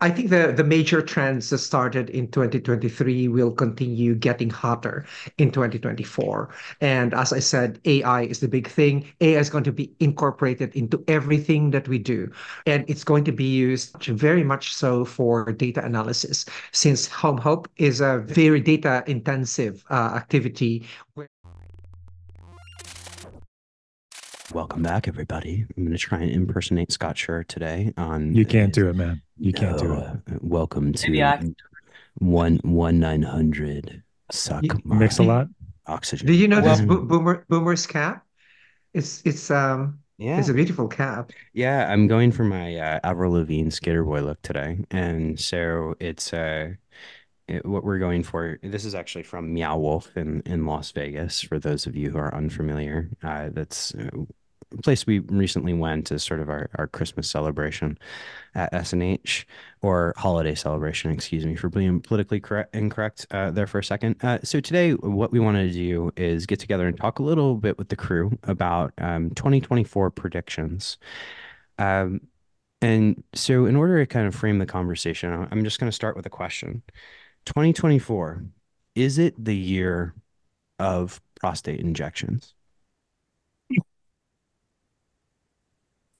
I think the, the major trends that started in 2023 will continue getting hotter in 2024. And as I said, AI is the big thing. AI is going to be incorporated into everything that we do. And it's going to be used very much so for data analysis, since Home Hope is a very data intensive uh, activity. Welcome back, everybody. I'm going to try and impersonate Scott Sherr today on. You can't do it, man. You can't do it. Uh, welcome to one one nine hundred. Suck You- Mix a lot. oxygen. Do you know Well, Bo- Boomer Boomer's cap? It's it's um yeah, it's a beautiful cap. yeah. I'm going for my uh, Avril Lavigne skater boy look today, and so it's uh, it- what we're going for. This is actually from Meow Wolf in in Las Vegas. For those of you who are unfamiliar, uh, that's uh, a place we recently went as sort of our our Christmas celebration. at SNH or holiday celebration, excuse me, for being politically correct, incorrect uh, there for a second. Uh, so today, what we wanted to do is get together and talk a little bit with the crew about um, 2024 predictions. Um, and so, in order to kind of frame the conversation, I'm just going to start with a question. 2024, is it the year of prostate injections?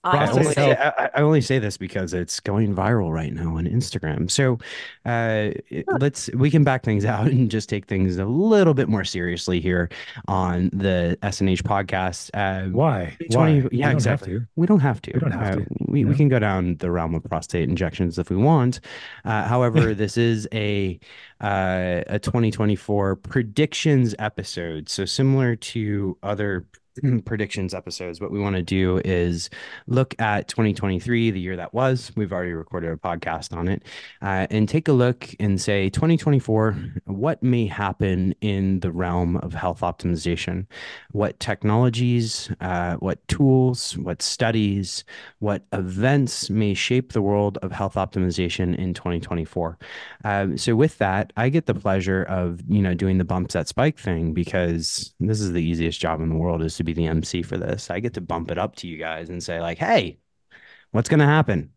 I only, say, I, I only say this because it's going viral right now on Instagram. So uh, it- let's we can back things out and just take things a little bit more seriously here on the SNH podcast. Uh, Why? 20 Why? yeah, We don't exactly. We don't have to. We don't have Uh, to, we, we can go down the realm of prostate injections if we want. Uh, however, this is a uh, a 2024 predictions episode. So similar to other predictions episodes, what we want to do is look at 2023, the year that was. We've already recorded a podcast on it, uh, and take a look and say 2024, what may happen in the realm of health optimization? What technologies, uh, what tools, what studies, what events may shape the world of health optimization in 2024? Um, so with that, I get the pleasure of you know doing the bump set spike thing because this is the easiest job in the world is to be the MC for this. I get to bump it up to you guys and say like, hey, what's going to happen?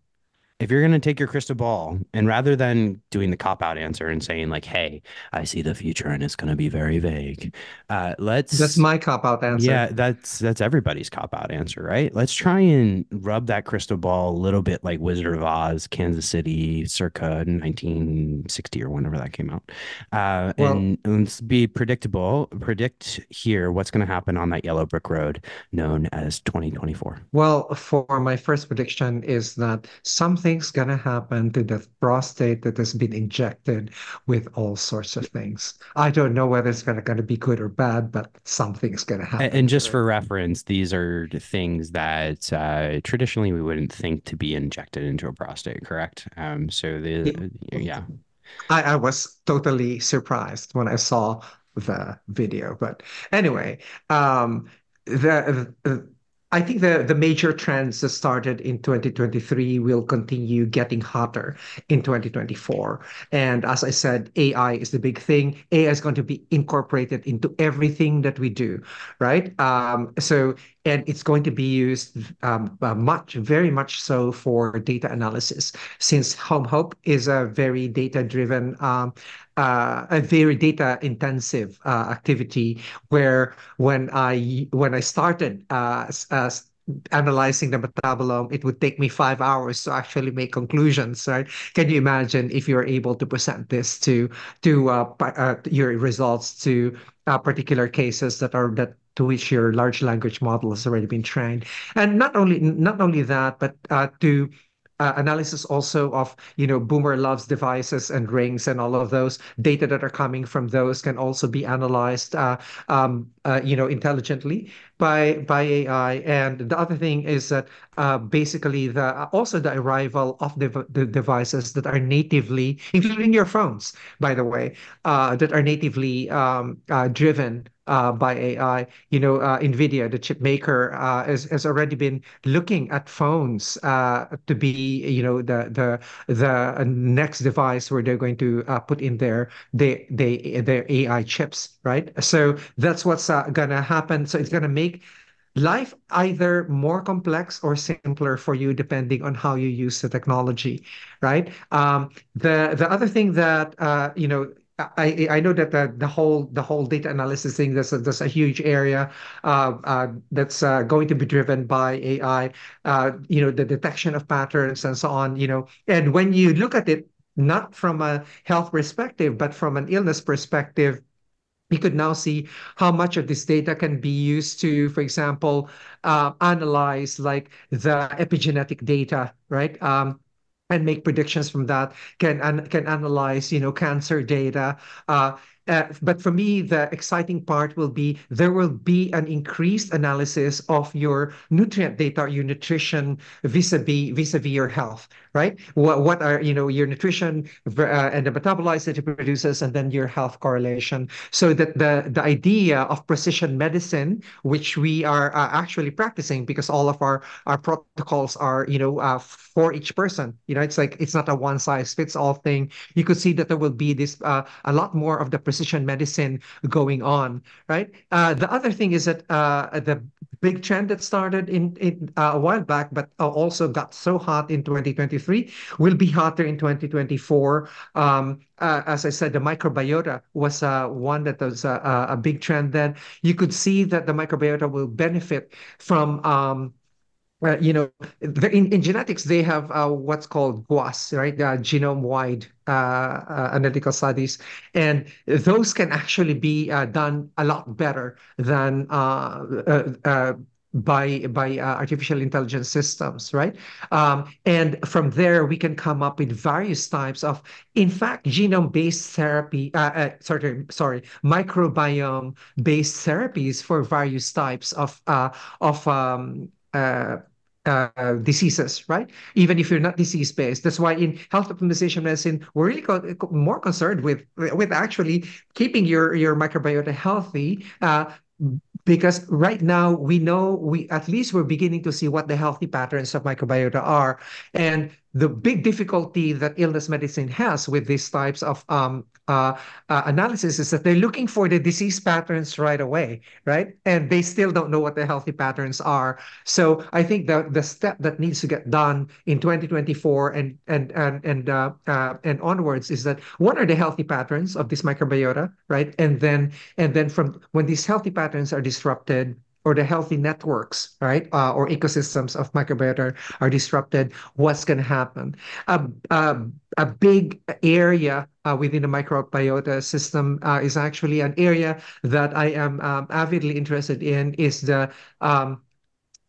If you're going to take your crystal ball and rather than doing the cop out answer and saying like, hey, I see the future and it's going to be very vague, uh, let's That's my cop out answer. yeah, that's that's everybody's cop out answer, right? Let's try and rub that crystal ball a little bit like Wizard of Oz, Kansas City, circa 1960 or whenever that came out. Uh, Well- and let's be predictable, predict here what's going to happen on that yellow brick road known as 2024. Well, for my first prediction is that something's gonna happen to the prostate that has been injected with all sorts of things. I don't know whether it's gonna gonna be good or bad, but something's gonna happen. And, and just for reference, these are the things that uh, traditionally we wouldn't think to be injected into a prostate, correct? Um, so the yeah. I, I was totally surprised when I saw the video. But anyway, um, the, the I think the major trends that started in 2023 will continue getting hotter in 2024. And as I said, AI is the big thing. AI is going to be incorporated into everything that we do, right? Um, so and it's going to be used um, uh, much, very much so for data analysis, since Home Hope is a very data-driven, um, uh, a very data-intensive uh, activity. Where when I when I started uh, as analyzing the metabolome, it would take me five hours to actually make conclusions. Right? Can you imagine if you're able to present this to to uh, uh, your results to uh, particular cases that are that to which your large language model has already been trained, and not only not only that, but uh, to uh, analysis also of you know boomer loves devices and rings and all of those data that are coming from those can also be analyzed. Uh, um, uh, you know intelligently by by AI. And the other thing is that uh, basically the also the arrival of the, the devices that are natively, including your phones, by the way, uh, that are natively um, uh, driven uh, by AI. You know, uh, NVIDIA, the chip maker, uh, has, has already been looking at phones uh, to be, you know, the the the next device where they're going to uh, put in their they they their AI chips, right? So that's what's uh, gonna happen. So it's gonna make life either more complex or simpler for you depending on how you use the technology, right? Um, the the other thing that uh, you know I I know that the the whole the whole data analysis thing that's a, that's a huge area uh, uh, that's uh, going to be driven by AI. Uh, you know the detection of patterns and so on. You know, and when you look at it not from a health perspective but from an illness perspective. You could now see how much of this data can be used to, for example, uh, analyze like the epigenetic data, right? Um, and make predictions from that can can analyze you know cancer data uh, uh, but for me, the exciting part will be there will be an increased analysis of your nutrient data, your nutrition vis-a-vis vis-a-vis your health, right? What what are you know your nutrition uh, and the metabolites that it produces, and then your health correlation. So that the the idea of precision medicine, which we are uh, actually practicing, because all of our our protocols are you know uh, for each person. You know, it's like it's not a one size fits all thing. You could see that there will be this uh, a lot more of the precision medicine going on, right? Uh, the other thing is that uh, the big trend that started in, in uh, a while back, but also got so hot in 2023, will be hotter in 2024. Um, uh, as I said, the microbiota was uh, one that was uh, a big trend then. You could see that the microbiota will benefit from um, uh, you know, in, in genetics, they have uh, what's called GWAS, right? Uh, genome-wide uh, uh, analytical studies. And those can actually be uh, done a lot better than by by artificial intelligence systems, right? Um, and from there, we can come up with various types of, in fact, genome-based therapy, sorry, sorry, microbiome-based therapies for various types of of um, uh, diseases, right? Even if you're not disease based. That's why in health optimization medicine, we're really co more concerned with with actually keeping your your microbiota healthy. Uh, because right now we know we at least we're beginning to see what the healthy patterns of microbiota are and the big difficulty that illness medicine has with these types of um, uh, uh, analysis is that they're looking for the disease patterns right away, right? And they still don't know what the healthy patterns are. So I think the the step that needs to get done in 2024 and and and and uh, uh, and onwards is that what are the healthy patterns of this microbiota, right? And then and then from when these healthy patterns are disrupted or the healthy networks, right, uh, or ecosystems of microbiota are disrupted, what's going to happen? A, a, a big area uh, within the microbiota system uh, is actually an area that I am um, avidly interested in is the um,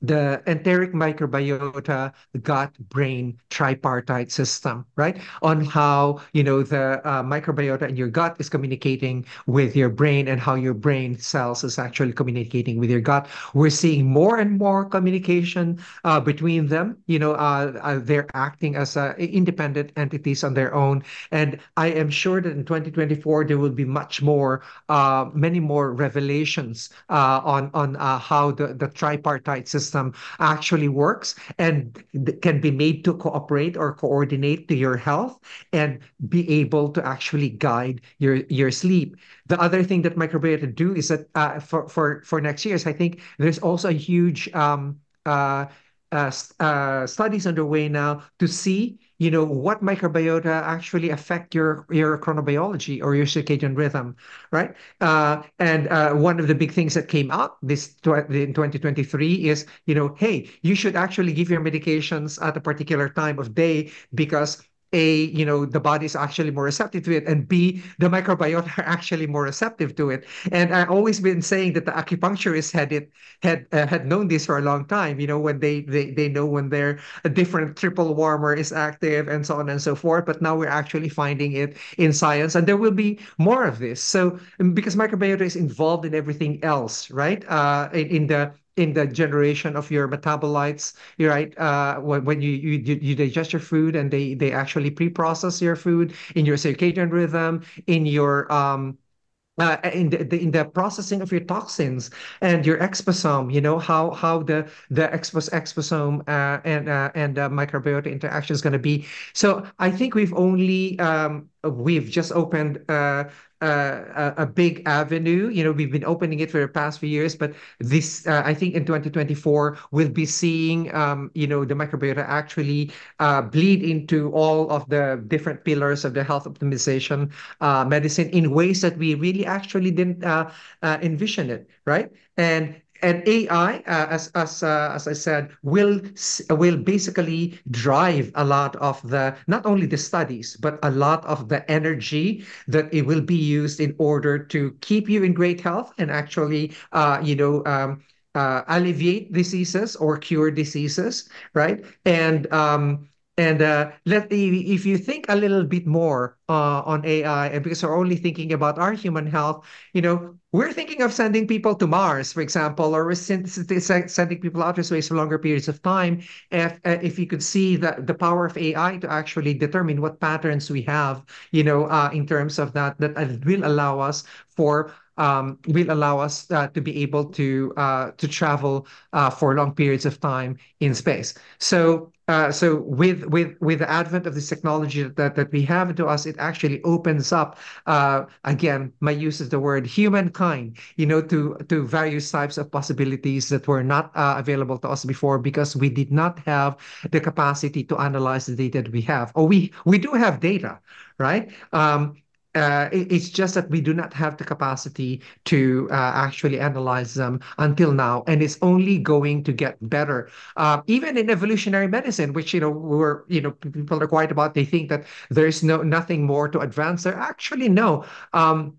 the enteric microbiota gut brain tripartite system right? On how you know the uh, microbiota in your gut is communicating with your brain and how your brain cells is actually communicating with your gut. We're seeing more and more communication uh, between them. You know uh, uh they're acting as uh, independent entities on their own. And i am sure that in 2024 there will be much more uh, many more revelations on on how the the tripartite system system actually works and can be made to cooperate or coordinate to your health and be able to actually guide your your sleep. The other thing that microbiota do is that uh, for for for next years, I think there's also a huge um, uh, uh, uh, studies underway now to see you know what microbiota actually affect your your chronobiology or your circadian rhythm right? Uh, and uh, one of the big things that came out this in 2023 is you know hey you should actually give your medications at a particular time of day because a you know the body is actually more receptive to it and b the microbiota are actually more receptive to it. And i've always been saying that the acupuncturists had it had uh, had known this for a long time you know when they they, they know when their a different triple warmer is active and so on and so forth but now we're actually finding it in science and there will be more of this. So because microbiota is involved in everything else right? Uh in, in the in the generation of your metabolites right uh, when, when you, you you digest your food and they they actually pre-process your food in your circadian rhythm in your um uh, in the, the, in the processing of your toxins and your exposome, you know how how the the expos exposome uh, and uh, and microbiota interaction is going to be. So I think we've only um, we've just opened uh, uh, a, big avenue. You know, we've been opening it for the past few years, but this, uh, I think, in 2024, we'll be seeing, um, you know, the microbiota actually uh, bleed into all of the different pillars of the health optimization uh, medicine in ways that we really actually didn't uh, uh, envision it, right? And and AI, uh, as as uh, as I said, will will basically drive a lot of the not only the studies but a lot of the energy that it will be used in order to keep you in great health and actually, uh, you know. Um, uh, alleviate diseases or cure diseases, right? And um, and uh, let if you think a little bit more uh, on AI, and because we're only thinking about our human health, you know, we're thinking of sending people to Mars, for example, or we're sending people outer space for longer periods of time. If uh, if you could see the the power of AI to actually determine what patterns we have, you know, uh, in terms of that, that will allow us for um, will allow us uh, to be able to uh, to travel uh, for long periods of time in space. So uh, so with with with the advent of this technology that that we have to us, it actually opens up uh, again. My use of the word humankind, you know, to to various types of possibilities that were not uh, available to us before because we did not have the capacity to analyze the data that we have. Or we we do have data, right? Um, uh, it's just that we do not have the capacity to uh, actually analyze them until now, and it's only going to get better. Uh, even in evolutionary medicine, which you know we're you know people are quiet about, they think that there's no nothing more to advance there. Actually, no. Um,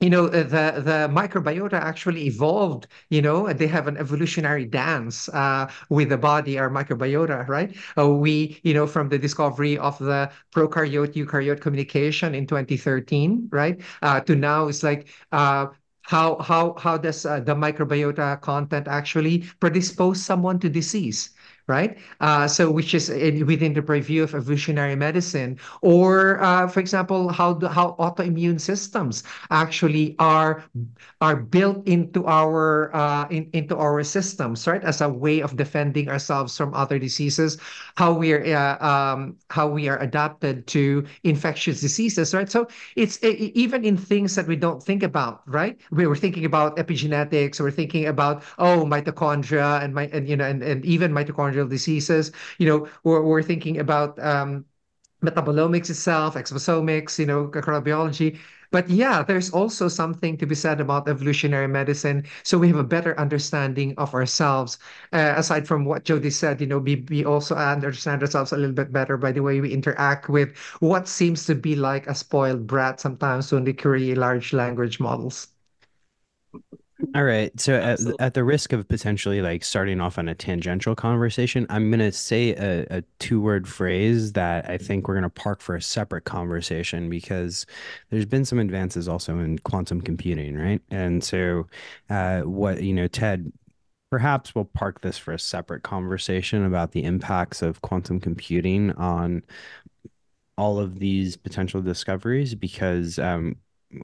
you know uh, the the microbiota actually evolved you know they have an evolutionary dance uh, with the body our microbiota right? Uh, we you know from the discovery of the prokaryote eukaryote communication in 2013 right? Uh, to now it's like uh, how how how does uh, the microbiota content actually predispose someone to disease right? Uh, so which is in, within the purview of evolutionary medicine, or uh, for example, how the, how autoimmune systems actually are are built into our uh, in, into our systems, right? As a way of defending ourselves from other diseases, how we are uh, um, how we are adapted to infectious diseases, right? So it's it, even in things that we don't think about, right? We were thinking about epigenetics, we're thinking about oh mitochondria and my and you know and, and even mitochondria mitochondrial diseases. You know, we're, we're thinking about um, metabolomics itself, exosomics, you know, microbiology. But yeah, there's also something to be said about evolutionary medicine. So we have a better understanding of ourselves. Uh, aside from what Jodi said, you know, we, we also understand ourselves a little bit better by the way we interact with what seems to be like a spoiled brat sometimes when we create large language models. All right. So at, at, the risk of potentially like starting off on a tangential conversation, I'm going to say a, a two word phrase that I think we're going to park for a separate conversation because there's been some advances also in quantum computing, right? And so uh, what, you know, Ted, perhaps we'll park this for a separate conversation about the impacts of quantum computing on all of these potential discoveries because um,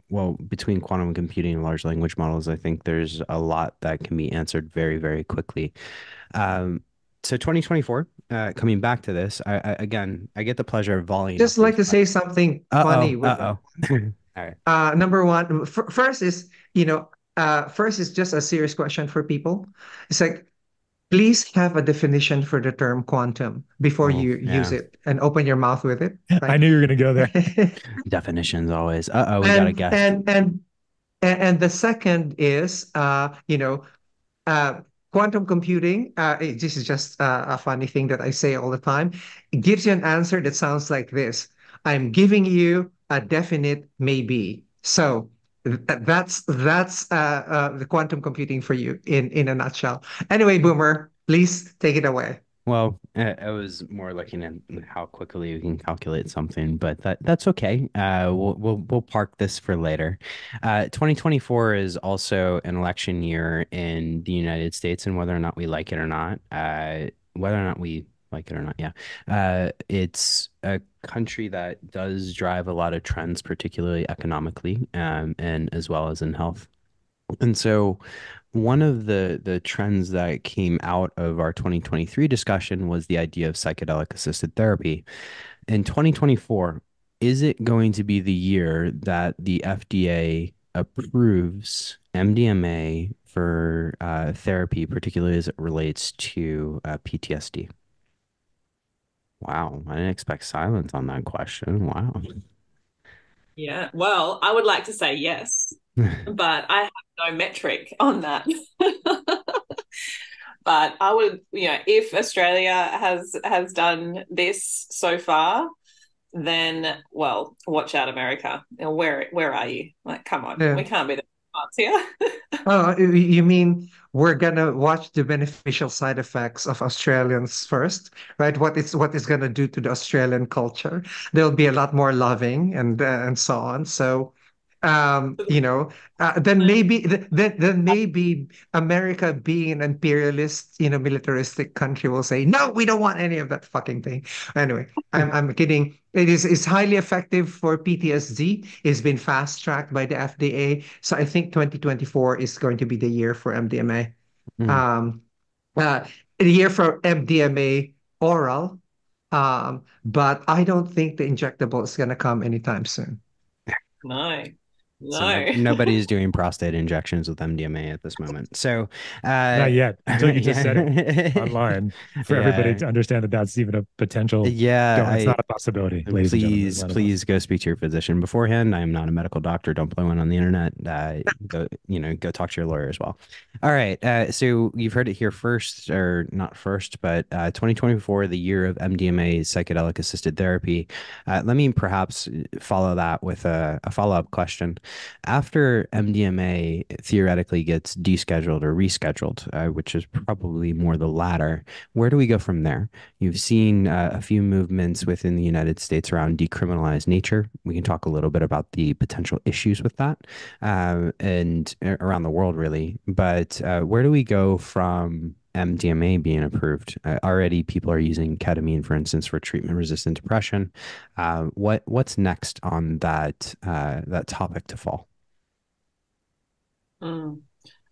well, between quantum computing and large language models, I think there's a lot that can be answered very, very quickly. Um, so 2024, uh, coming back to this, I, I, again, I get the pleasure of volleying. Just like to say something uh-oh, funny. Uh oh. All right. Uh, number one, f- first is you know, uh, first is just a serious question for people. It's like please have a definition for the term quantum before oh, you yeah. use it and open your mouth with it. Right? I knew you were going to go there. Definitions always. Uh oh, we got to guess. And and and the second is, uh, you know, uh, quantum computing. Uh, this is just uh, a funny thing that I say all the time. It gives you an answer that sounds like this: I'm giving you a definite maybe. So that's that's uh, uh, the quantum computing for you in in a nutshell. Anyway, Boomer, please take it away. Well, I was more looking at how quickly we can calculate something, but that that's okay. Uh, we'll we'll we'll park this for later. Uh, 2024 is also an election year in the United States, and whether or not we like it or not, uh, whether or not we like it or not. Yeah. Uh, it's a country that does drive a lot of trends, particularly economically, um, and as well as in health. And so one of the the trends that came out of our 2023 discussion was the idea of psychedelic assisted therapy. In 2024, is it going to be the year that the FDA approves MDMA for uh, therapy, particularly as it relates to uh, PTSD? Wow, I didn't expect silence on that question. Wow. Yeah, well, I would like to say yes, but I have no metric on that. but I would, you know, if Australia has has done this so far, then well, watch out, America. Where where are you? Like, come on, yeah. we can't be the ones here. oh, you mean we're gonna watch the beneficial side effects of Australians first, right? What is what is gonna do to the Australian culture? There'll be a lot more loving and uh, and so on. So um, you know, uh, then maybe then then maybe America, being an imperialist, you know, militaristic country, will say, no, we don't want any of that fucking thing. Anyway, I'm I'm kidding. It is is highly effective for PTSD. It's been fast tracked by the FDA, so I think 2024 is going to be the year for MDMA. Mm. Um, uh, the year for MDMA oral, um, but I don't think the injectable is going to come anytime soon. No. No. So nobody's doing prostate injections with MDMA at this moment. So uh, not yet until you just said it online for yeah. everybody to understand that that's even a potential. Yeah, no, it's I, not a possibility. Please, please go speak to your physician beforehand. I am not a medical doctor. Don't play one on the internet. Uh, go, you know, go talk to your lawyer as well. All right. Uh, so you've heard it here first, or not first, but uh, 2024, the year of MDMA psychedelic assisted therapy. Uh, let me perhaps follow that with a, a follow up question after MDMA theoretically gets descheduled or rescheduled, uh, which is probably more the latter, where do we go from there? You've seen uh, a few movements within the United States around decriminalized nature. We can talk a little bit about the potential issues with that uh, and uh, around the world, really. But uh, where do we go from MDMA being approved. Uh, already, people are using ketamine, for instance, for treatment-resistant depression. Uh, what what's next on that uh, that topic to fall? Mm.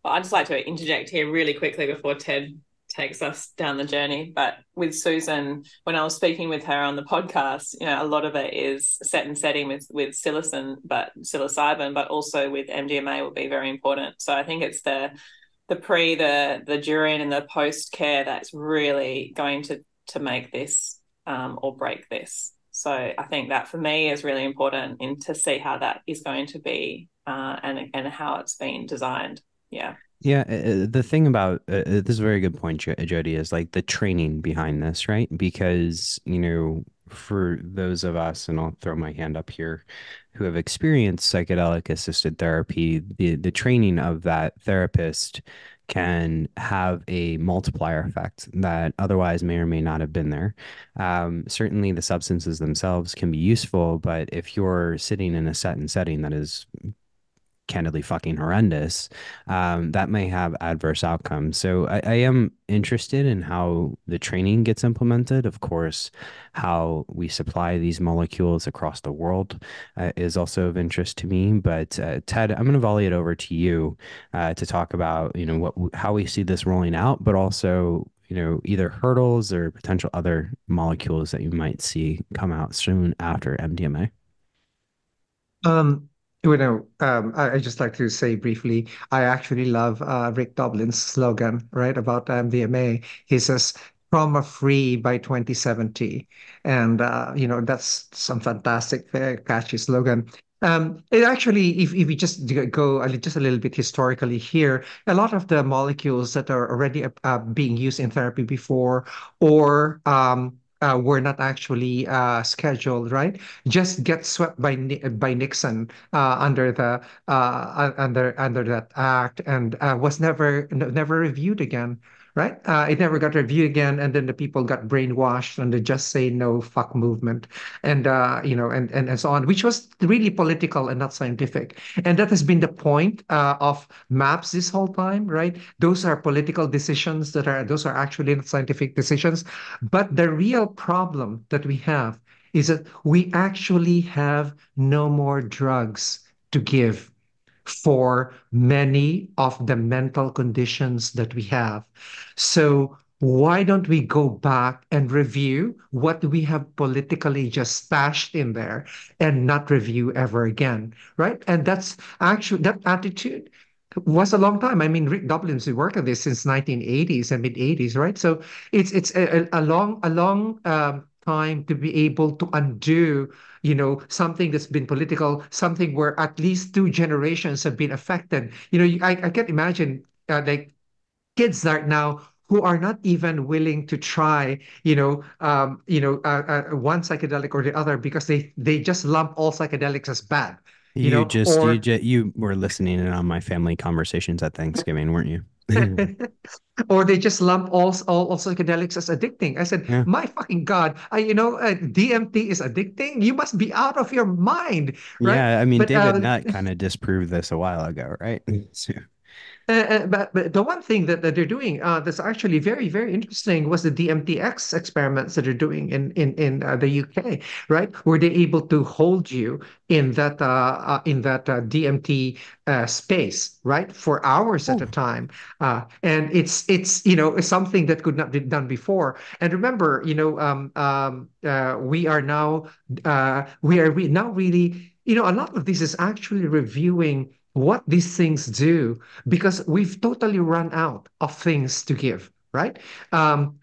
Well, I'd just like to interject here really quickly before Ted takes us down the journey. But with Susan, when I was speaking with her on the podcast, you know, a lot of it is set and setting with with psilocin, but psilocybin, but also with MDMA will be very important. So I think it's the the pre, the the during, and the post care that's really going to to make this um, or break this. So I think that for me is really important in to see how that is going to be uh, and and how it's been designed. Yeah. Yeah, uh, uh the thing about uh, uh, this is a very good point, Jodi, is like the training behind this, right? Because you know, for those of us, and I'll throw my hand up here, who have experienced psychedelic assisted therapy, the the training of that therapist can have a multiplier effect that otherwise may or may not have been there. Um, certainly, the substances themselves can be useful, but if you're sitting in a set and setting that is candidly fucking horrendous, um, that may have adverse outcomes. So I, I, am interested in how the training gets implemented. Of course, how we supply these molecules across the world uh, is also of interest to me. But uh, Ted, I'm going to volley it over to you uh, to talk about you know what how we see this rolling out, but also you know either hurdles or potential other molecules that you might see come out soon after MDMA. Um, you know, um, I, I just like to say briefly, I actually love uh, Rick Doblin's slogan, right, about MDMA. He says, trauma free by 2070. And, uh, you know, that's some fantastic, very catchy slogan. Um, it actually, if, if we just go just a little bit historically here, a lot of the molecules that are already uh, being used in therapy before or um, uh, were not actually uh, scheduled, right? Just get swept by by Nixon uh, under the uh, under under that act, and uh, was never never reviewed again right? Uh, it never got reviewed again, and then the people got brainwashed on the "just say no" fuck movement, and uh, you know, and, and and so on, which was really political and not scientific. And that has been the point uh, of MAPS this whole time, right? Those are political decisions that are those are actually not scientific decisions. But the real problem that we have is that we actually have no more drugs to give for many of the mental conditions that we have. So why don't we go back and review what we have politically just stashed in there and not review ever again, right? And that's actually that attitude was a long time. I mean, Rick Doblin's worked on this since 1980s and mid 80s, right? So it's it's a, a long a long um, time to be able to undo, you know, something that's been political, something where at least two generations have been affected. You know, I, I can't imagine uh, like kids right now who are not even willing to try, you know, um, you know, uh, uh, one psychedelic or the other because they they just lump all psychedelics as bad. You, You know, just or you just you were listening in on my family conversations at Thanksgiving, weren't you? or they just lump all, all all psychedelics as addicting. I said, Yeah. my fucking God, I, you know, uh, DMT is addicting. You must be out of your mind, right? Yeah, I mean, But David uh, Nutt kind of disproved this a while ago, right? So, Uh, uh, but, but the one thing that, that they're doing uh, that's actually very, very interesting was the DMTX experiments that they're doing in in in uh, the UK, right? Were they're able to hold you in that uh, in that uh, DMT uh, space, right, for hours at a time, uh, and it's it's you know something that could not be done before. And remember, you know, um, um, uh, we are now uh, we are re now really, you know, a lot of this is actually reviewing what these things do because we've totally run out of things to give, right? Um,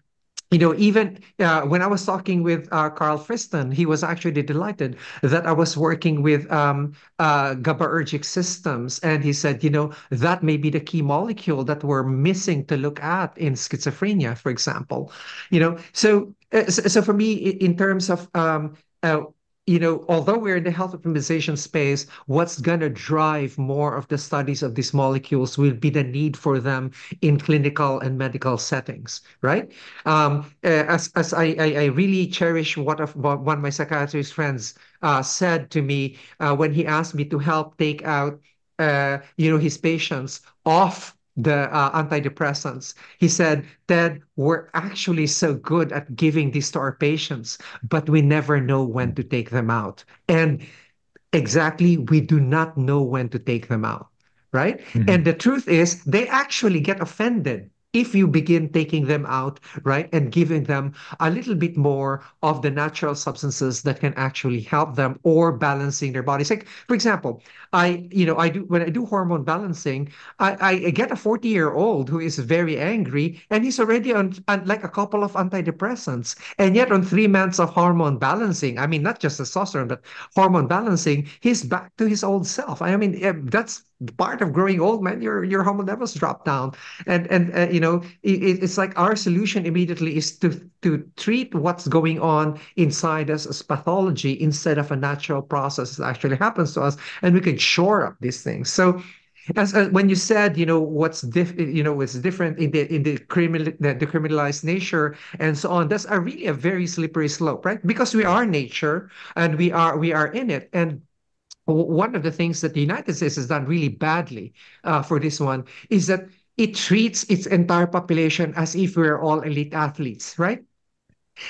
you know, even uh, when I was talking with uh, Carl Friston, he was actually delighted that I was working with um, uh, GABAergic systems. And he said, you know, that may be the key molecule that we're missing to look at in schizophrenia, for example. You know, so uh, so, for me, in terms of um, uh, you know, although we're in the health optimization space, what's going to drive more of the studies of these molecules will be the need for them in clinical and medical settings, right? Um, uh, as as I, I I really cherish what of one of my psychiatrist friends uh, said to me uh, when he asked me to help take out uh, you know his patients off the uh, antidepressants. He said, Ted, we're actually so good at giving these to our patients, but we never know when to take them out. And exactly, we do not know when to take them out, right? Mhm. And the truth is, they actually get offended if you begin taking them out, right? And giving them a little bit more of the natural substances that can actually help them or balancing their bodies. Like, for example, I, you know, I do when I do hormone balancing, I, I get a 40 year old who is very angry and he's already on, on like a couple of antidepressants. And yet on three months of hormone balancing, I mean, not just testosterone, but hormone balancing, he's back to his old self. I mean, eh, that's part of growing old, man. Your your hormone levels drop down. And and uh, you know, it, it's like our solution immediately is to to treat what's going on inside us as pathology instead of a natural process that actually happens to us, and we can shore up these things. So as, uh, when you said, you know, what's diff, you know, what's different in the in the criminal the decriminalized nature and so on. That's a really a very slippery slope, right? Because we are nature and we are we are in it. And one of the things that the United States has done really badly uh, for this one is that it treats its entire population as if we're all elite athletes, right?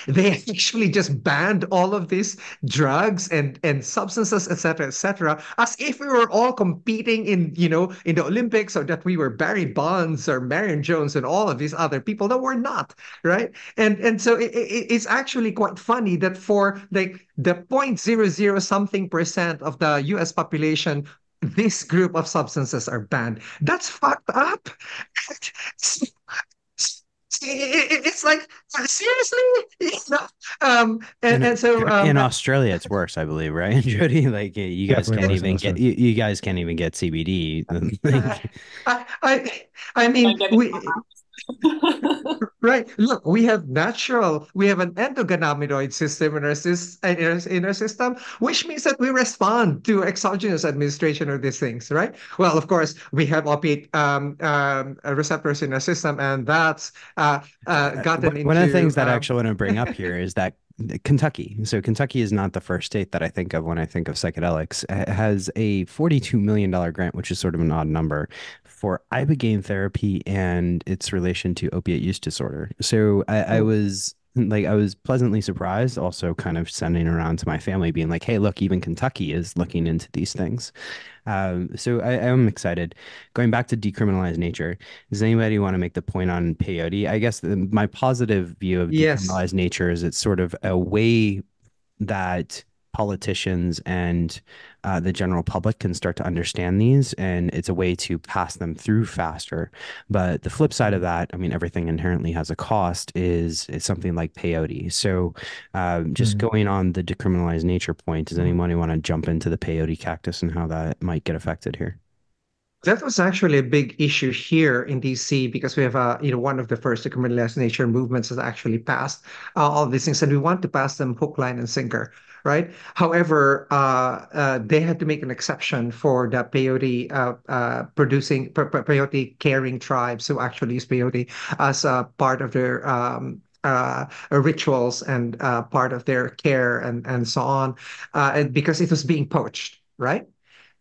They actually just banned all of these drugs and and substances, et cetera, et cetera, as if we were all competing in, you know, in the Olympics or that we were Barry Bonds or Marion Jones and all of these other people that were not, right? And and so it, it, it's actually quite funny that for like the 0.00 something percent of the U.S. population. This group of substances are banned. That's fucked up. It's like seriously, you know? Um, and, in, and so um, in Australia, it's worse, I believe, right, Jodi? Like you- you guys Definitely can't even get you, you guys can't even get CBD. I, I, I mean, Don't get me we, started. right. Look, we have natural, we have an endocannabinoid system in our, in our, system, which means that we respond to exogenous administration of these things, right? Well, of course, we have opiate um, um, receptors in our system, and that's uh, uh, gotten One- into one of the things that I um, actually want to bring up here is that Kentucky. So Kentucky is not the first state that I think of when I think of psychedelics. It has a $42 million grant, which is sort of an odd number, for ibogaine therapy and its relation to opiate use disorder. So I, I Oh. was like I was pleasantly surprised, also kind of sending around to my family, being like, "Hey, look, even Kentucky is looking into these things." Um, so I, am excited. Going back to decriminalized nature, does anybody want to make the point on peyote? I guess the, my positive view of Yes. decriminalized nature is it's sort of a way that politicians and uh, the general public can start to understand these and it's a way to pass them through faster. But the flip side of that i mean everything inherently has a cost is, is something like peyote. So um, just Mhm. going on the decriminalized nature point does anyone want to jump into the peyote cactus and how that might get affected here? That was actually a big issue here in DC because we have a, you know, one of the first decriminalized nature movements has actually passed uh, all these things, and we want to pass them hook, line, and sinker, right? However, uh, uh, they had to make an exception for the peyote uh, producing pe- pe- peyote caring tribes who actually use peyote as a part of their um, uh, rituals and uh, part of their care and and so on, uh, because it was being poached, right?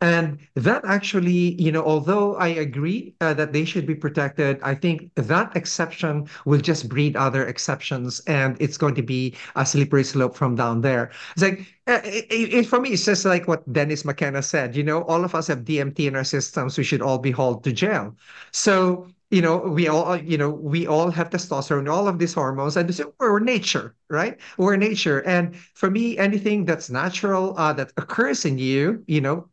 And that actually, you know, although I agree uh, that they should be protected, I think that exception will just breed other exceptions, and it's going to be a slippery slope from down there. It's like, uh, it, it, for me, it's just like what Dennis McKenna said. You know, all of us have DMT in our systems. We should all be hauled to jail. So, you know, we all, you know, we all have testosterone, all of these hormones, and so we're nature, right? We're nature. And for me, anything that's natural, uh, that occurs in you, you know,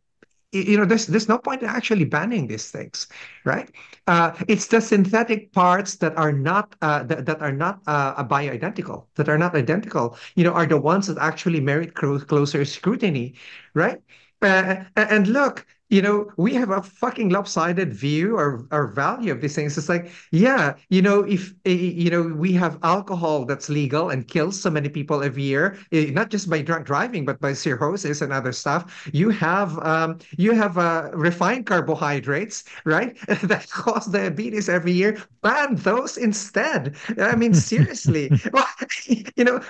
you know, there's there's no point in actually banning these things, right? Uh, it's the synthetic parts that are not uh, that, that are not uh, bioidentical, that are not identical, you know, are the ones that actually merit closer scrutiny, right? Uh, and look, you know, we have a fucking lopsided view or, or value of these things. It's like, yeah, you know, if, you know, we have alcohol that's legal and kills so many people every year, eh, not just by drunk driving, but by cirrhosis and other stuff. You have, um, you have uh, refined carbohydrates, right? that cause diabetes every year. Ban those instead. I mean, seriously. well, you know,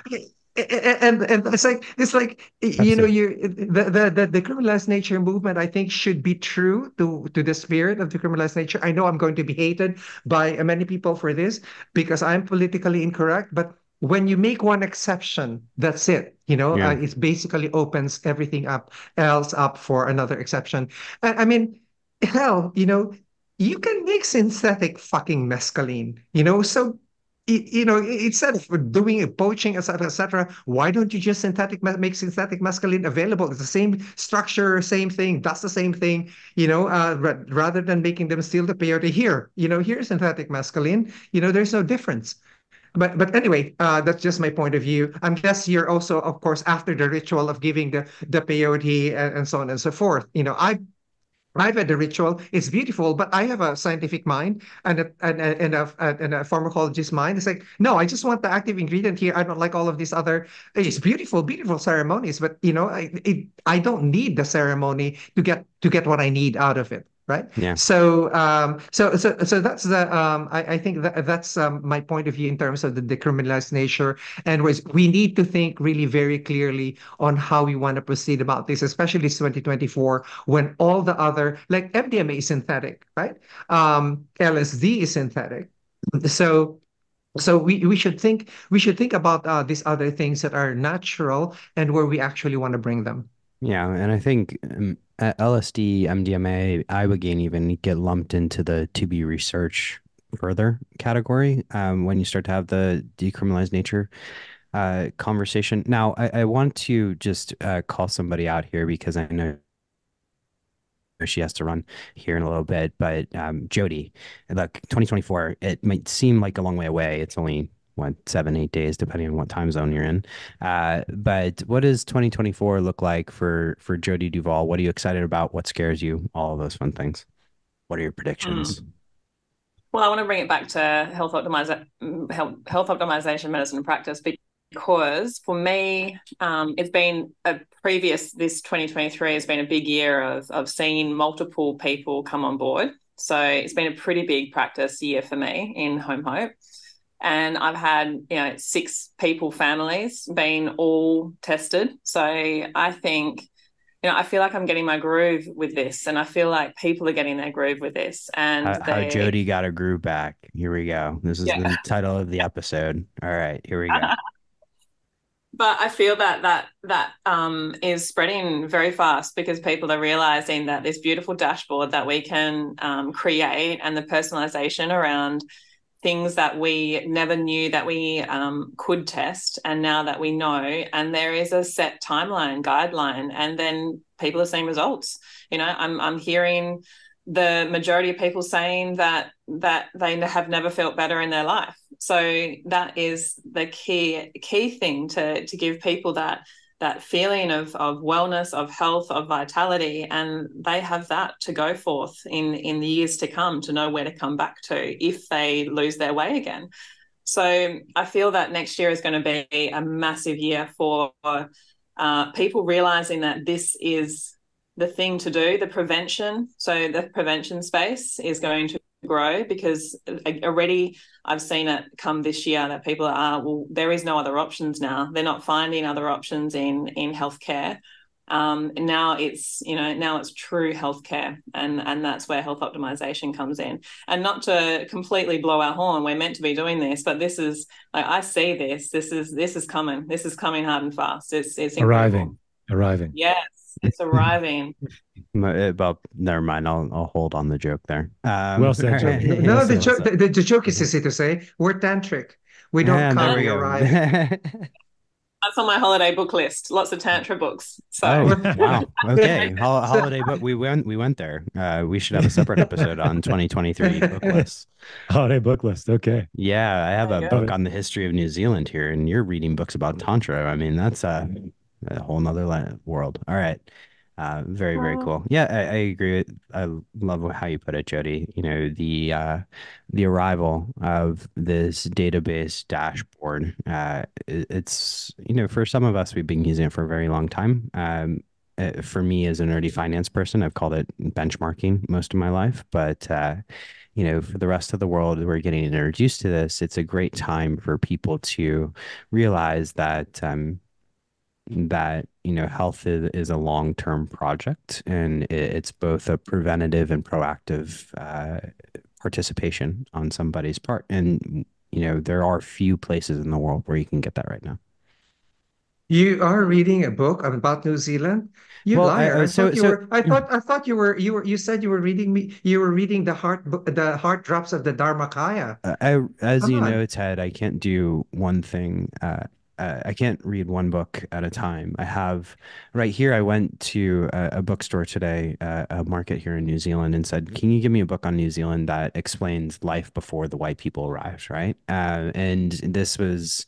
and and it's like it's like you know you the, the the the criminalized nature movement I think should be true to to the spirit of the criminalized nature. I know I'm going to be hated by many people for this because I'm politically incorrect, but when you make one exception, that's it. You know, yeah. uh, it basically opens everything up else up for another exception. I, I mean, hell, you know, you can make synthetic fucking mescaline. You know, so you know, instead of doing poaching, etc., etc., why don't you just synthetic make synthetic mescaline available? It's the same structure, same thing, does the same thing. You know, uh, rather than making them steal the peyote here. You know, here's synthetic mescaline. You know, there's no difference. But but anyway, uh, that's just my point of view. I guess you're also, of course, after the ritual of giving the the peyote and, and so on and so forth. You know, I I've had the ritual. It's beautiful, but I have a scientific mind and a, and a, and a, and a pharmacologist mind. It's like, no, I just want the active ingredient here. I don't like all of these other. It's beautiful, beautiful ceremonies, but you know, I it, I don't need the ceremony to get to get what I need out of it right? Yeah. So, um, so, so, so that's the. Um, I, I think that that's um, my point of view in terms of the decriminalized nature, and we need to think really very clearly on how we want to proceed about this, especially 2024 when all the other like MDMA is synthetic, right? Um, LSD is synthetic, so. So we, we should think we should think about uh, these other things that are natural and where we actually want to bring them. Yeah, and I think um, LSD, MDMA, ibogaine even get lumped into the to be research further category um, when you start to have the decriminalized nature uh, conversation. Now, I, I want to just uh, call somebody out here because I know she has to run here in a little bit. But um, Jodi, look, 2024, it might seem like a long way away. It's only what seven eight days depending on what time zone you're in. Uh, but what does 2024 look like for for Jodi Duval? What are you excited about? What scares you? All of those fun things. What are your predictions? Mm. well i want to bring it back to health optimization health, health optimization medicine practice because for me um, it's been a previous this 2023 has been a big year of of seeing multiple people come on board. So it's been a pretty big practice year for me in home hope and I've had you know six people families being all tested. So I think you know, I feel like I'm getting my groove with this, and I feel like people are getting their groove with this. And how, they, how Jodi got a groove back. Here we go. This is Yeah. the title of the episode. All right, here we go. but I feel that that that um, is spreading very fast because people are realizing that this beautiful dashboard that we can um, create and the personalization around things that we never knew that we um, could test, and now that we know, and there is a set timeline guideline, and then people are seeing results. You know, I'm I'm hearing the majority of people saying that that they have never felt better in their life so that is the key key thing to to give people that that feeling of of wellness of health of vitality and they have that to go forth in in the years to come to know where to come back to if they lose their way again. So i feel that next year is going to be a massive year for uh, people realizing that this is the thing to do the prevention. So the prevention space is going to grow because already I've seen it come this year that people are well there is no other options now they're not finding other options in in healthcare um, now it's you know now it's true healthcare and and that's where health optimization comes in and not to completely blow our horn we're meant to be doing this but this is like I see this this is this is coming this is coming hard and fast it's it's incredible. Arriving. Arriving. yes it's arriving Uh, Well, never mind. I'll I'll hold on the joke there. Um, Well said, all right. No, the joke the, the joke is easy to say. We're tantric. We don't Yeah, come there we we arrive. that's on my holiday book list lots of tantra books so Oh wow! Okay, Hol- holiday book. We went. We went there. Uh, we should have a separate episode on 2023 book lists. Holiday book list. Okay. Yeah, I have There a you go. book on the history of New Zealand here, and you're reading books about tantra. I mean, that's a, a whole nother world. All right. Uh, very, very cool. Yeah, I, I agree. With, I love how you put it, Jodi. You know, the uh, the arrival of this database dashboard. Uh, it- it's you know, for some of us, we've been using it for a very long time. Um, uh, for me, as a nerdy finance person, I've called it benchmarking most of my life. But uh, you know, for the rest of the world, we're getting introduced to this. It's a great time for people to realize that um, that you know health is, is a long-term project and it, it's both a preventative and proactive uh, participation on somebody's part and you know there are few places in the world where you can get that right now You are reading a book about New Zealand? You Well, liar. uh, I so- thought you so- were I thought I thought you were you were you said you were reading me you were reading the heart the heart drops of the Dharmakaya. Uh, I, as Come you on. know, Ted, I can't do one thing. Uh, uh, I can't read one book at a time. I have right here. I went to a, a bookstore today, uh, a market here in New Zealand, and said, "Can you give me a book on New Zealand that explains life before the white people arrived?" Right, uh, and this was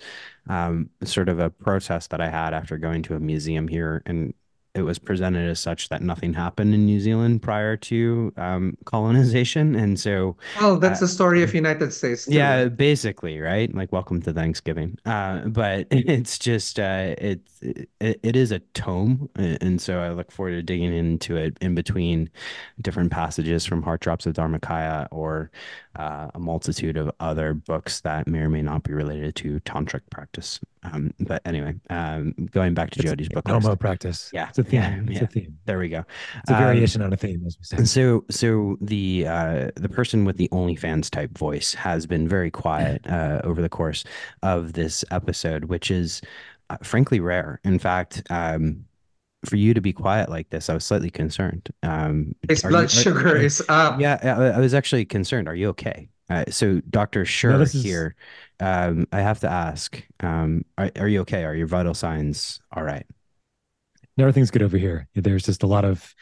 um, sort of a protest that I had after going to a museum here, and it was presented as such that nothing happened in New Zealand prior to um, colonization, and so Well, that's Uh, the story of United States too. yeah, basically, right? Like welcome to Thanksgiving. Uh, but it's just uh it, it it is a tome, and so I look forward to digging into it in between different passages from Heart Drops of Dharmakaya or uh, a multitude of other books that may or may not be related to tantric practice. Um, but anyway, um, going back to It's Jodi's book list. Homo practice. Yeah, It's a theme. yeah, It's yeah. a theme. There we go. It's a Um, variation on a theme, as we say. and so, so the uh, the person with the OnlyFans type voice has been very quiet uh, over the course of this episode, which is uh, frankly rare. In fact, um, for you to be quiet like this, I was slightly concerned. Um, His blood you- sugar are- is up. yeah, I, I was actually concerned. Are you okay? Uh, so, Doctor Sherr this is- here, um, I have to ask: um, are, are you okay? Are your vital signs all right? Everything's good over here. There's just a lot of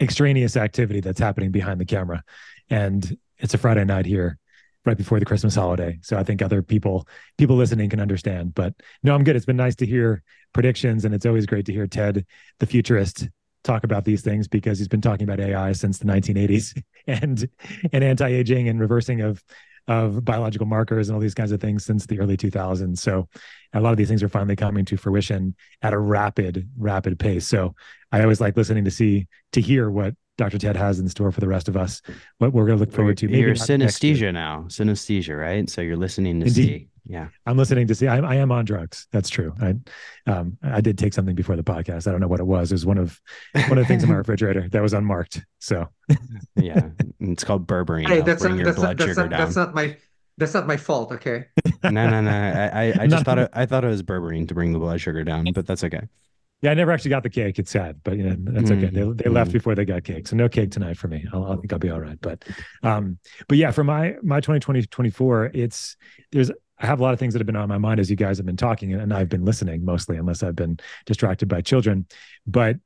extraneous activity that's happening behind the camera. And it's a Friday night here right before the Christmas holiday. So I think other people people listening can understand. But no, I'm good. It's been nice to hear predictions and it's always great to hear Ted, the futurist, talk about these things because he's been talking about AI since the 1980s and and anti-aging and reversing of of biological markers and all these kinds of things since the early 2000s. So a lot of these things are finally coming to fruition at a rapid, rapid pace. So I always like listening to see to hear what Dr. Ted has in store for the rest of us. What we're going to look forward to. Maybe you're not next year. synesthesia now. Synesthesia, right? So you're listening to Indeed. see. Yeah. I'm listening to see. I, I am on drugs. That's true. I, um, I did take something before the podcast. I don't know what it was. It was one of one of the things in my refrigerator that was unmarked. So Yeah. It's called berberine. Hey, It'll that's not, that's, not, that's, not, that's not my that's not my fault. Okay. no, no, no. I, I, I just thought it, I thought it was berberine to bring the blood sugar down, but that's okay. Yeah, I never actually got the cake. It's sad, but yeah, that's okay. They, they left Mhm. before they got cake, so no cake tonight for me. I'll, I think I'll be all right. But, um, but yeah, for my my 2020 24, it's there's I have a lot of things that have been on my mind as you guys have been talking, and I've been listening mostly, unless I've been distracted by children. But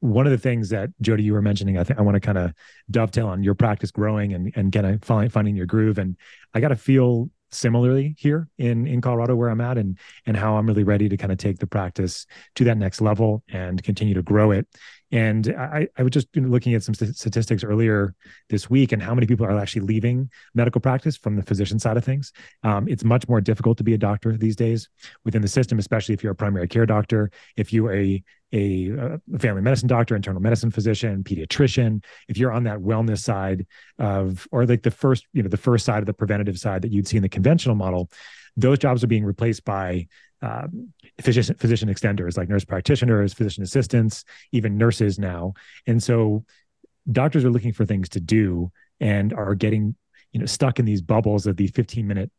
one of the things that Jodi you were mentioning, I think I want to kind of dovetail on your practice growing and and kind of find, finding your groove. And I got to feel similarly here in in Colorado where I'm at, and and how I'm really ready to kind of take the practice to that next level and continue to grow it. And I, I was just looking at some st- statistics earlier this week and how many people are actually leaving medical practice from the physician side of things. Um, it's much more difficult to be a doctor these days within the system, especially if you're a primary care doctor, if you're a a, uh family medicine doctor, internal medicine physician, pediatrician, if you're on that wellness side of, or like the first, you know, the first side of the preventative side that you'd see in the conventional model, those jobs are being replaced by um, physician physician extenders like nurse practitioners, physician assistants, even nurses now. And so doctors are looking for things to do and are getting, you know, stuck in these bubbles of the 15 minute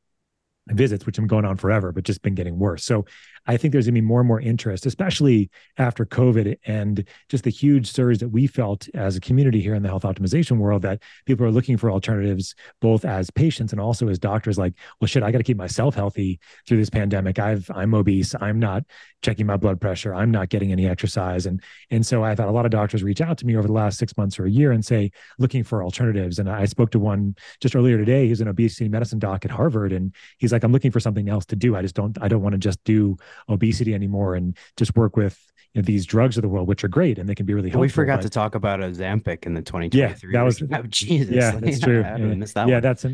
visits, which been going on forever, but just been getting worse. So I think there's going to be more and more interest, especially after COVID and just the huge surge that we felt as a community here in the health optimization world that people are looking for alternatives, both as patients and also as doctors. Like, well, shit, I got to keep myself healthy through this pandemic. I've I'm obese. I'm not checking my blood pressure. I'm not getting any exercise, and and so I've had a lot of doctors reach out to me over the last six months or a year and say looking for alternatives. And I spoke to one just earlier today. He's an obesity medicine doc at Harvard, and he's like, I'm looking for something else to do. I just don't I don't want to just do obesity anymore and just work with you know, these drugs of the world, which are great and they can be really helpful. we forgot but- to talk about Ozempic in the 2023. Yeah, that was- recap. Jesus. yeah, that's true. I Yeah, that yeah that's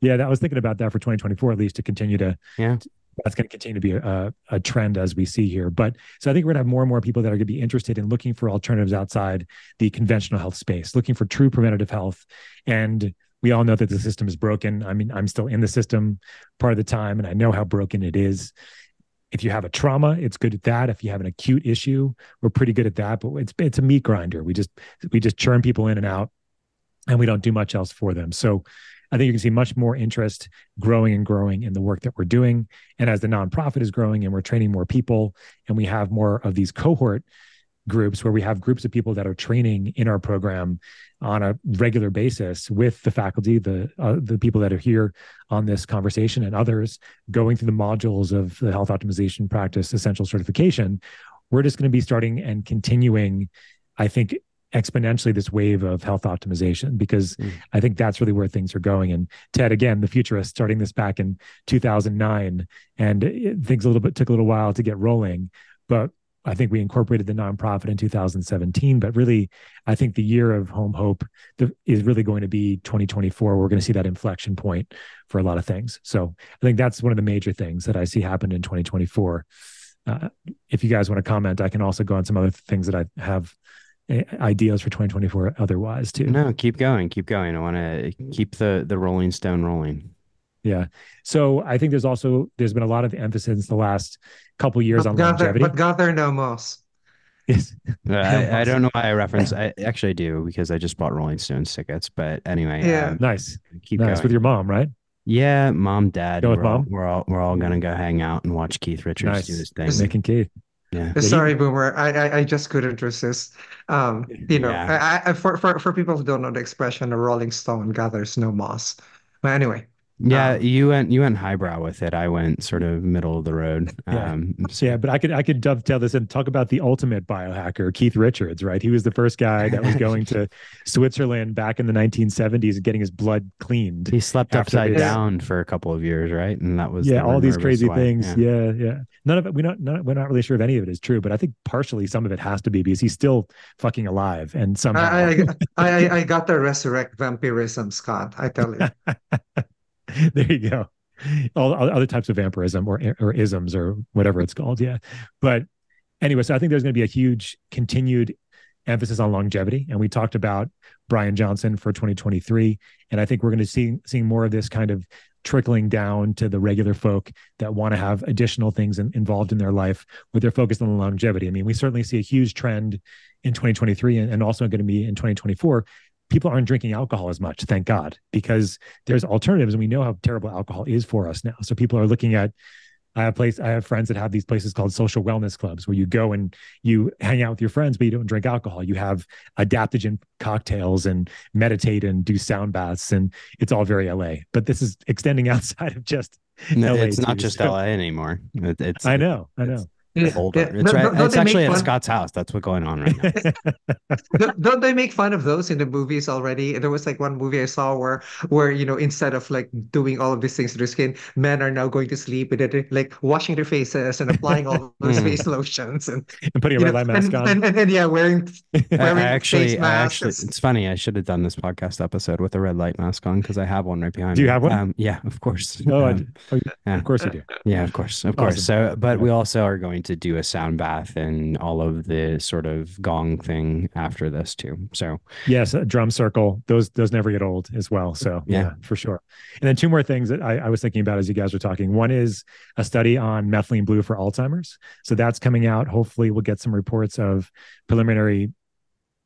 yeah. That I was thinking about that for 2024 at least to continue to Yeah. That's going to continue to be a, a trend as we see here. But so I think we're going to have more and more people that are going to be interested in looking for alternatives outside the conventional health space, looking for true preventative health. And we all know that the system is broken. I mean, I'm still in the system part of the time, and I know how broken it is. If you have a trauma, it's good at that. If you have an acute issue, we're pretty good at that. But it's it's a meat grinder. We just we just churn people in and out, and we don't do much else for them. So I think you can see much more interest growing and growing in the work that we're doing. And as the nonprofit is growing and we're training more people and we have more of these cohort groups where we have groups of people that are training in our program on a regular basis with the faculty, the uh, the people that are here on this conversation and others going through the modules of the health optimization practice essential certification, we're just going to be starting and continuing, I think, exponentially this wave of health optimization because Mm. I think that's really where things are going. And Ted, again, the futurist, starting this back in 2009, and it, things a little bit took a little while to get rolling, but I think we incorporated the nonprofit in 2017. But really, I think the year of Home Hope is really going to be 2024. We're going to see that inflection point for a lot of things. So I think that's one of the major things that I see happen in 2024. Uh, if you guys want to comment, I can also go on some other things that I have uh, ideas for 2024 otherwise too. No, keep going, keep going. I want to keep the the Rolling Stone rolling. Yeah. So I think there's also there's been a lot of emphasis the last couple years But on gather, longevity. but gather no moss. Yes. Uh, I, I don't know why I reference. I actually do because I just bought Rolling Stones tickets. But anyway, Yeah. um, Nice. keep nice going. with your mom, right? yeah, mom, dad. Go with we're all, mom? we're all we're all gonna go hang out and watch Keith Richards Nice. do his thing. Is- Nick and Kate. Yeah. Sorry, Boomer. I, I I just couldn't resist. Um, you know, Yeah. I, I for, for for people who don't know the expression, a Rolling Stone gathers no moss. But anyway, Yeah, Um, you went you went highbrow with it. I went sort of middle of the road. Yeah. Um, So yeah, but I could I could dovetail this and talk about the ultimate biohacker, Keith Richards, right? He was the first guy that was going to Switzerland back in the 1970s and getting his blood cleaned. he slept upside this- down for a couple of years, right? And that was yeah, the all these crazy as to why. things. Yeah. Yeah. yeah, None of it. We don't. None, we're not really sure if any of it is true, but I think partially some of it has to be because he's still fucking alive and somehow. I I, I I I got to resurrect vampirism, Scott. I tell you. there you go. All other types of vampirism or or isms or whatever it's called. Yeah. But anyway, so I think there's going to be a huge continued emphasis on longevity. And we talked about Brian Johnson for 2023. And I think we're going to see seeing more of this kind of trickling down to the regular folk that want to have additional things in, involved in their life with their focus on longevity. I mean, we certainly see a huge trend in 2023 and, and also going to be in 2024 people aren't drinking alcohol as much thank god because there's alternatives and we know how terrible alcohol is for us now so people are looking at I have place I have friends that have these places called social wellness clubs where you go and you hang out with your friends, but you don't drink alcohol. You have adaptogen cocktails and meditate and do sound baths, and it's all very LA. But this is extending outside of just no, LA it's not just So- LA anymore. It- it's I know, I know. Yeah, older. yeah. It's, right, don't- don't it's actually at fun- Scott's house. That's what's going on right now. Don't, don't they make fun of those in the movies already? There was like one movie I saw where where you know instead of like doing all of these things to their skin, men are now going to sleep with it, like washing their faces and applying all those Mm. face lotions and And putting a red know, light mask and, on. and, and, and yeah, wearing I, I wearing actually, face I actually, masks. it's funny. I should have done this podcast episode with a red light mask on because I have one right behind Do you me. have one? Um, yeah, of course. oh, I Um, do. Oh, yeah. of course you do. Yeah, of course, of course. Awesome. So, but we also are going to do a sound bath and all of the sort of gong thing after this too. So, Yes, a drum circle. Those those never get old as well. So yeah, Yeah. for sure. And then two more things that I, I was thinking about as you guys were talking. One is a study on methylene blue for Alzheimer's. So that's coming out. Hopefully, we'll get some reports of preliminary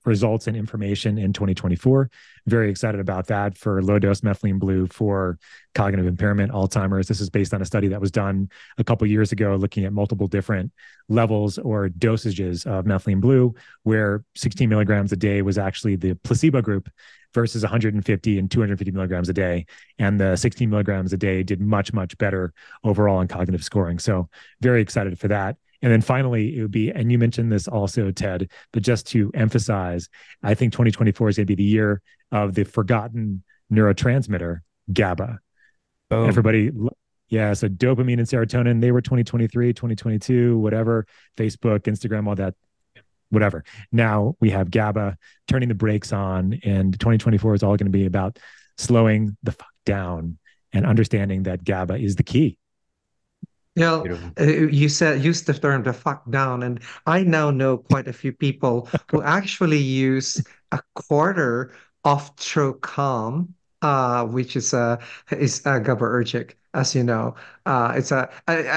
results and information in 2024. Very excited about that for low dose methylene blue for cognitive impairment, Alzheimer's. This is based on a study that was done a couple years ago, looking at multiple different levels or dosages of methylene blue, where 16 milligrams a day was actually the placebo group versus 150 and 250 milligrams a day. And the 16 milligrams a day did much, much better overall in cognitive scoring. So, very excited for that. And then finally, it would be, and you mentioned this also, Ted, but just to emphasize, I think 2024 is going to be the year of the forgotten neurotransmitter, GABA. boom. Everybody, yeah. So dopamine and serotonin, they were 2023, 2022, whatever, Facebook, Instagram, all that, whatever. Now we have GABA turning the brakes on, and 2024 is all going to be about slowing the fuck down and understanding that GABA is the key. You know, uh, you said use the term "the fuck down," and I now know quite a few people who actually use a quarter of Trocom, uh, which is a is a GABAergic, as you know. Uh, it's a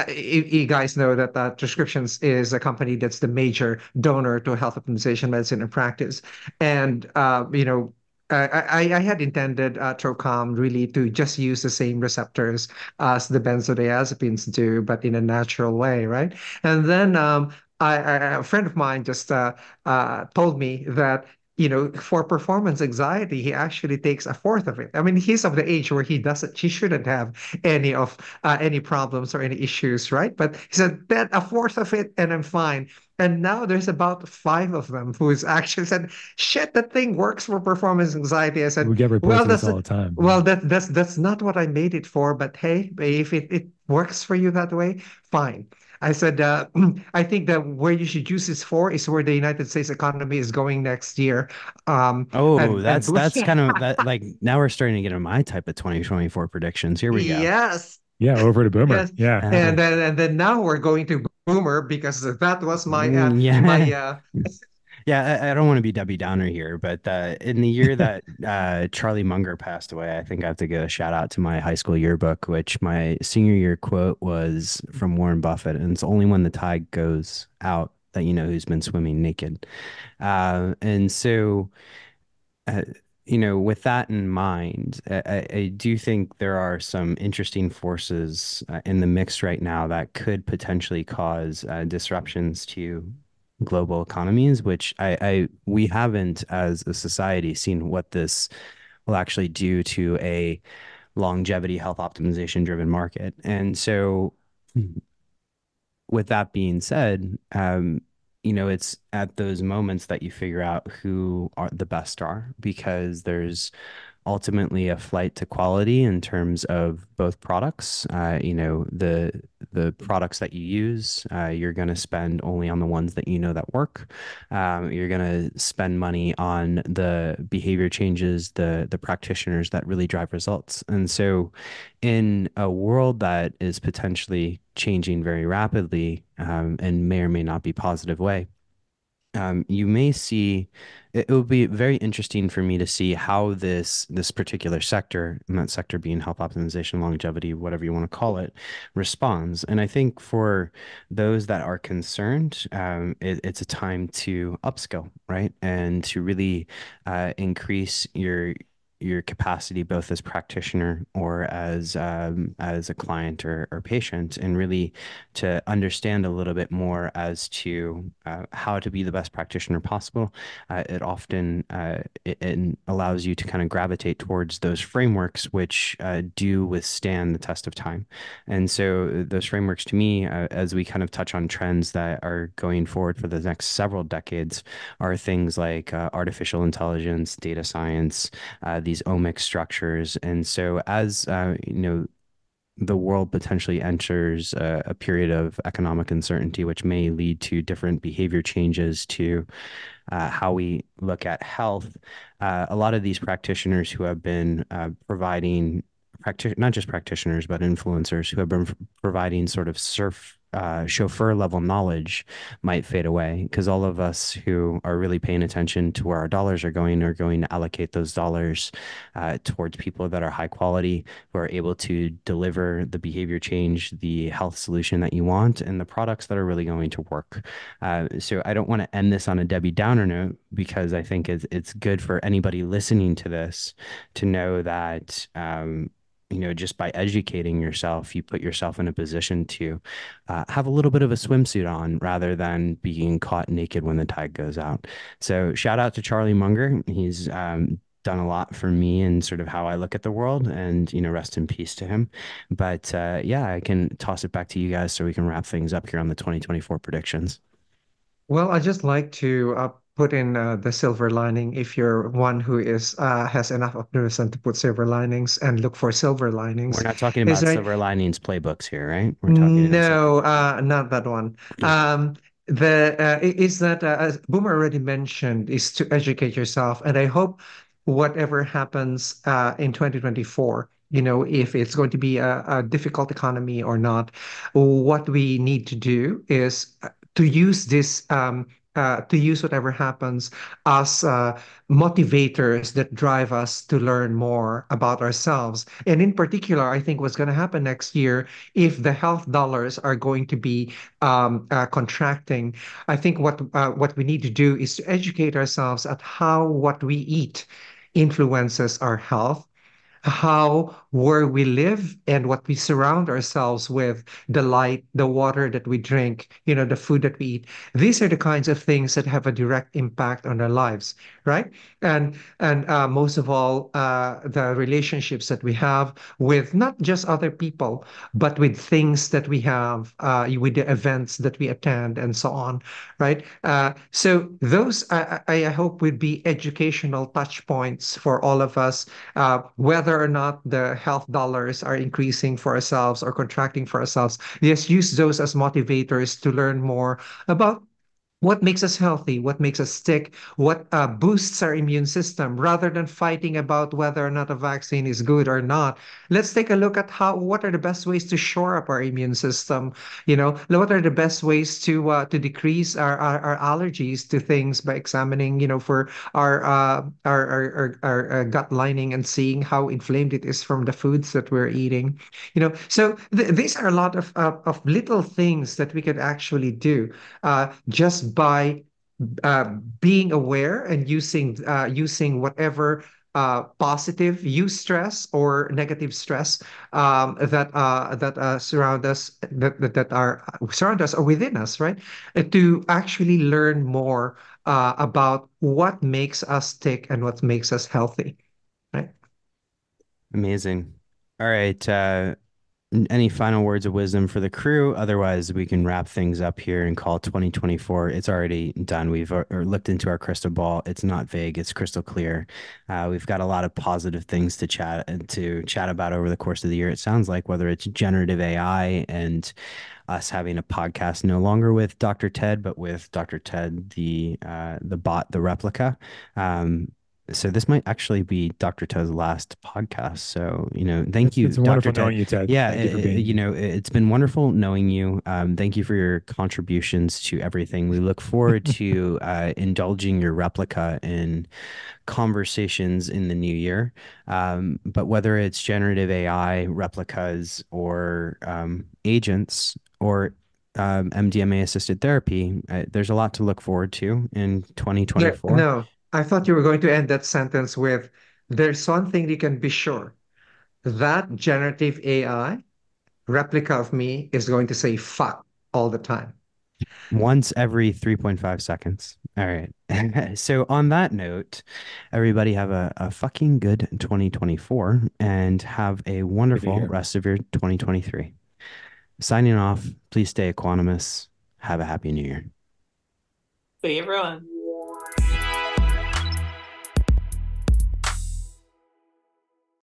you guys know that uh, Troscriptions is a company that's the major donor to health optimization medicine and practice, and uh, you know. I, I I had intended uh, Trocom really to just use the same receptors as the benzodiazepines do, but in a natural way, right? And then um, I, I, a friend of mine just uh, uh, told me that, you know, for performance anxiety, he actually takes a fourth of it. I mean, he's of the age where he doesn't, he shouldn't have any of uh, any problems or any issues, right? But he said that a fourth of it, and I'm fine. And now there's about five of them who's actually said, "Shit, that thing works for performance anxiety." I said, We get reports well, this all the time. well, that that's that's not what I made it for, but hey, if it, it works for you that way, fine. I said, uh, I think that where you should use this for is where the United States economy is going next year. Um, Oh, and- and that's Bush- that's kind of that. Like now we're starting to get in my type of 2024 predictions. Here we go. yes, yeah, over to Boomer. Yes. Yeah. And then and then now we're going to Boomer because that was my uh, Mm, yeah. my uh, Yeah, I, I don't want to be Debbie Downer here, but uh, in the year that uh, Charlie Munger passed away, I think I have to give a shout out to my high school yearbook, which my senior year quote was from Warren Buffett, and it's only when the tide goes out that you know who's been swimming naked. Uh, and so, uh, you know, with that in mind, I, I- do think there are some interesting forces uh, in the mix right now that could potentially cause uh, disruptions to global economies, which I, I we haven't as a society seen what this will actually do to a longevity health optimization driven market. And so with that being said, um, you know, it's at those moments that you figure out who are the best are because there's ultimately a flight to quality in terms of both products. Uh, you know, the the products that you use, uh, you're going to spend only on the ones that you know that work. Um, you're going to spend money on the behavior changes, the the practitioners that really drive results. And so, in a world that is potentially changing very rapidly um, and may or may not be positive way, um, you may see it, it will be very interesting for me to see how this this particular sector, and that sector being health optimization, longevity, whatever you want to call it, responds. And I think for those that are concerned, um, it, it's a time to upskill, right, and to really uh, increase your your capacity both as practitioner or as um, as a client or, or patient and really to understand a little bit more as to uh, how to be the best practitioner possible uh, it often uh, it, it, allows you to kind of gravitate towards those frameworks which uh, do withstand the test of time. And so those frameworks to me uh, as we kind of touch on trends that are going forward for the next several decades are things like uh, artificial intelligence data science these omic structures. And so, as uh, you know, the world potentially enters a, a, period of economic uncertainty, which may lead to different behavior changes to uh, how we look at health. Uh, a lot of these practitioners who have been uh, providing, practi- not just practitioners, but influencers who have been providing sort of surf uh, chauffeur level knowledge might fade away because all of us who are really paying attention to where our dollars are going are going to allocate those dollars uh, towards people that are high quality who are able to deliver the behavior change the health solution that you want and the products that are really going to work. Uh, so i don't want to end this on a debbie downer note because i think it's, it's good for anybody listening to this to know that um, you know, just by educating yourself, you put yourself in a position to uh, have a little bit of a swimsuit on rather than being caught naked when the tide goes out. So, shout out to Charlie Munger. He's um, done a lot for me and sort of how I look at the world, and you know, rest in peace to him. But uh, yeah, I can toss it back to you guys so we can wrap things up here on the 2024 predictions. Well, I just like to put in uh, the silver lining if you're one who is uh, has enough optimism to put silver linings and look for silver linings. We're not talking about silver linings playbooks here, right? We're talking no, uh, not that one. Um, the uh, is that uh, as Boomer already mentioned is to educate yourself, and I hope whatever happens uh, in 2024 you know, if it's going to be a, a, difficult economy or not. What we need to do is to use this um, uh, to use whatever happens as uh, motivators that drive us to learn more about ourselves. And in particular, I think what's going to happen next year, if the health dollars are going to be um, uh, contracting, I think what uh, what we need to do is to educate ourselves at how what we eat influences our health how where we live and what we surround ourselves with the light the water that we drink you know the food that we eat. These are the kinds of things that have a direct impact on our lives right? And and uh, most of all uh, the relationships that we have with not just other people but with things that we have uh, with the events that we attend and so on right? Uh, so those I, I hope would be educational touch points for all of us uh, whether or not the health dollars are increasing for ourselves or contracting for ourselves just use those as motivators to learn more about what makes us healthy, what makes us stick, what uh, boosts our immune system, rather than fighting about whether or not a vaccine is good or not. Let's take a look at how what are the best ways to shore up our immune system. You know, what are the best ways to uh, to decrease our, our, our allergies to things by examining, you know, for our uh, our, our, our, our uh, gut lining and seeing how inflamed it is from the foods that we're eating. You know, so th- these are a lot of of little things that we could actually do uh, by uh, being aware and using uh, using whatever uh, positive eustress or negative stress um, that uh, that uh, surround us that, that, that are surround us or within us, right? To actually learn more uh, about what makes us tick and what makes us healthy, right? Amazing. All right. Uh, any final words of wisdom for the crew? Otherwise, we can wrap things up here and call 2024. It's already done. We've uh, looked into our crystal ball. It's not vague. It's crystal clear. Uh, we've got a lot of positive things to chat and to chat about over the course of the year. It sounds like whether it's generative AI and us having a podcast no longer with Dr. Ted, but with Dr. Ted, the uh, the bot, the replica. Um, so this might actually be Dr. To's last podcast. So, you know, thank It's, you, it's Dr. wonderful Ted. knowing you, Ted. Yeah, Thank you for it- being you know, it- it's been wonderful knowing you. Um, thank you for your contributions to everything. We look forward to uh, indulging your replica in conversations in the new year. Um, but whether it's generative AI replicas or um, agents or um, MDMA assisted therapy, uh, there's a lot to look forward to in Yeah, 2024. no, I thought you were going to end that sentence with there's one thing you can be sure that generative AI replica of me is going to say fuck all the time. Once every 3.5 seconds. All right. So on that note, everybody have a, a fucking good 2024 and have a wonderful rest of your 2023. Signing off. Please stay equanimous. Have a happy new year. See everyone.